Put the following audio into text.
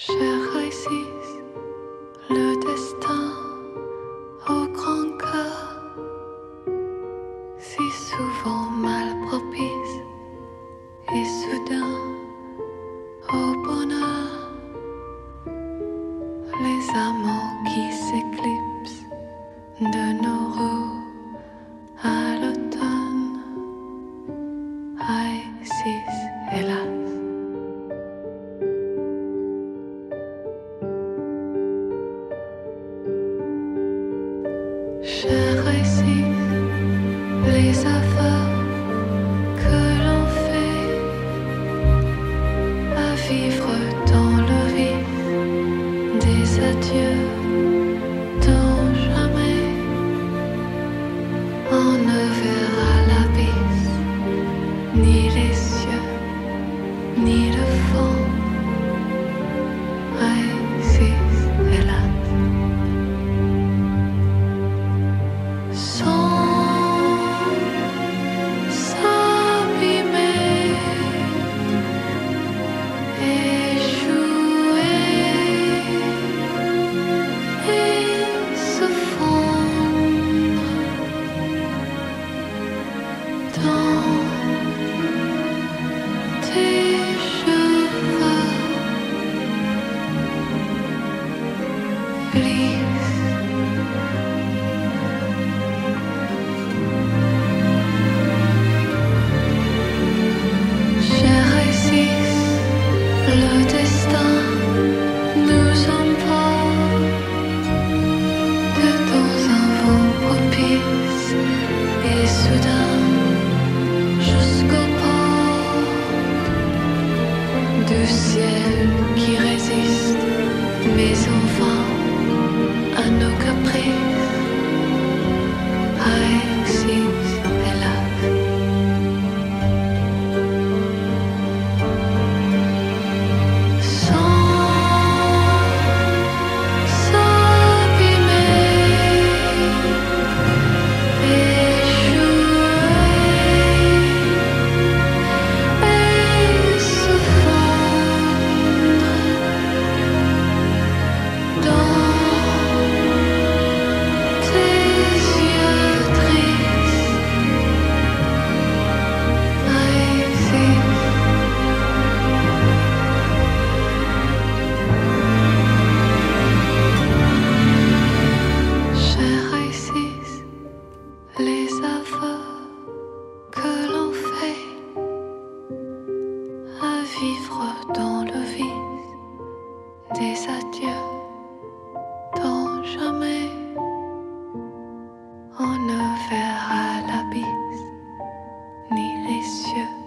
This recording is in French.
Cher Isis, le destin au grand cœur, si souvent mal propice et soudain au bonheur, les amants qui s'éclipsent de nos roues à l'automne, Isis. Cher ni les cieux, ni le fond. Please. Des adieux dont jamais. On ne verra l'abysse, ni les cieux,